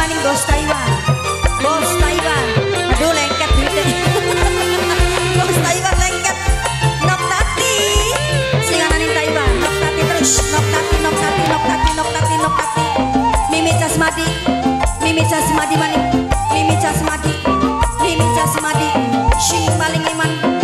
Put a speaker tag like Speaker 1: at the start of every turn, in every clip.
Speaker 1: maning bos Taiwan. Bos Taiwan. Aduh lengket duitnya. Bos Taiwan lengket. Nok tati. Sing ananing Taiwan. Nok tati terus. Nok tati nok tati nok tati nok tati nok tati. Mimi Casmadi Mimi Casmadi maning Mimi Casmadi Mimi Casmadi sing paling iman.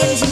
Speaker 1: seems